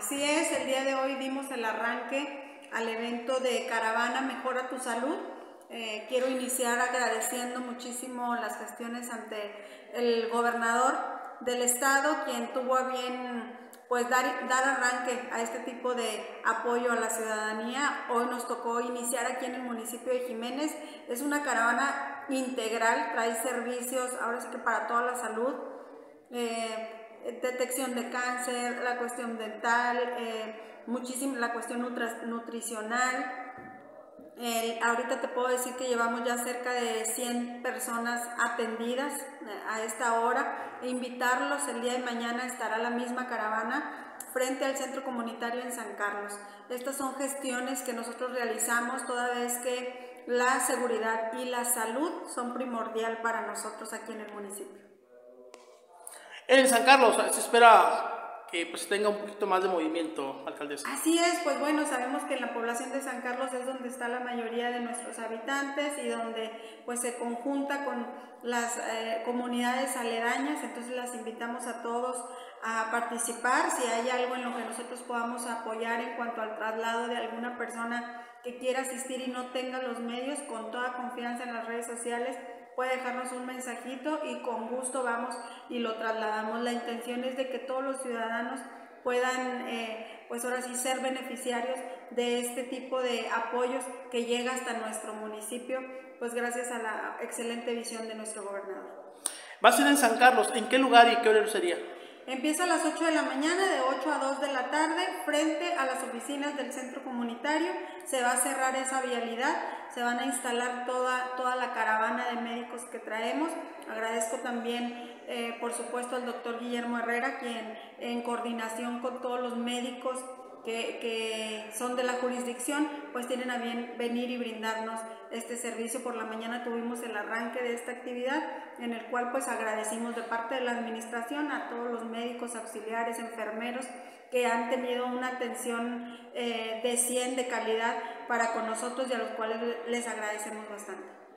Así es, el día de hoy dimos el arranque al evento de Caravana Mejora tu Salud. Eh, quiero iniciar agradeciendo muchísimo las gestiones ante el gobernador del estado, quien tuvo a bien pues dar, dar arranque a este tipo de apoyo a la ciudadanía. Hoy nos tocó iniciar aquí en el municipio de Jiménez. Es una caravana integral, trae servicios, ahora sí que para toda la salud. Eh, detección de cáncer, la cuestión dental, eh, muchísimo la cuestión nutricional. ahorita te puedo decir que llevamos ya cerca de 100 personas atendidas eh, a esta hora. E invitarlos el día de mañana estará la misma caravana frente al centro comunitario en San Carlos. Estas son gestiones que nosotros realizamos toda vez que la seguridad y la salud son primordial para nosotros aquí en el municipio. En San Carlos se espera que pues tenga un poquito más de movimiento, alcaldesa. Así es, pues bueno, sabemos que en la población de San Carlos es donde está la mayoría de nuestros habitantes y donde pues se conjunta con las eh, comunidades aledañas, entonces las invitamos a todos a participar, si hay algo en lo que nosotros podamos apoyar en cuanto al traslado de alguna persona que quiera asistir y no tenga los medios, con toda confianza en las redes sociales, puede dejarnos un mensajito y con gusto vamos y lo trasladamos. La intención es de que todos los ciudadanos puedan, eh, pues ahora sí, ser beneficiarios de este tipo de apoyos que llega hasta nuestro municipio, pues gracias a la excelente visión de nuestro gobernador. Va a ser en San Carlos, ¿en qué lugar y qué horario sería? Empieza a las 8 de la mañana, de 8 a 2 de la tarde, frente a las oficinas del centro comunitario. Se va a cerrar esa vialidad, se van a instalar toda, toda la caravana de médicos que traemos. Agradezco también, eh, por supuesto, al doctor Guillermo Herrera, quien en coordinación con todos los médicos que, son de la jurisdicción, pues tienen a bien venir y brindarnos este servicio. Por la mañana tuvimos el arranque de esta actividad en el cual pues agradecimos de parte de la administración a todos los médicos, auxiliares, enfermeros que han tenido una atención eh, de 100 de calidad para con nosotros y a los cuales les agradecemos bastante.